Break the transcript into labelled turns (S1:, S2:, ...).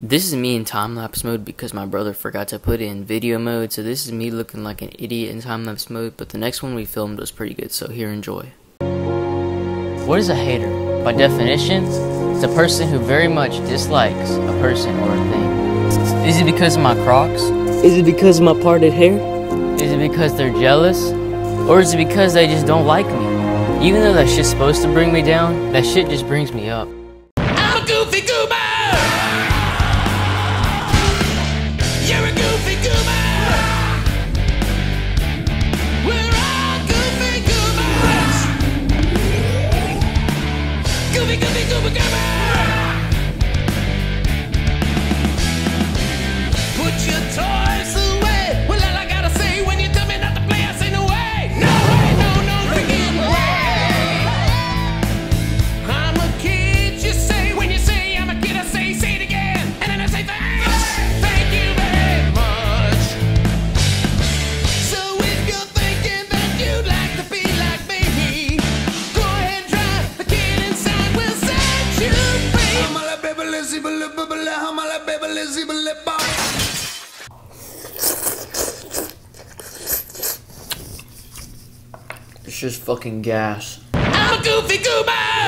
S1: This is me in time lapse mode because my brother forgot to put it in video mode, so this is me looking like an idiot in time lapse mode, but the next one we filmed was pretty good, so here enjoy. What is a hater? By definition, it's a person who very much dislikes a person or a thing. Is it because of my crocs?
S2: Is it because of my parted hair?
S1: Is it because they're jealous? Or is it because they just don't like me? Even though that shit's supposed to bring me down, that shit just brings me up.
S3: Goofy, goofy, goober, goober!
S1: It's just fucking gas.
S3: I'm a goofy goober!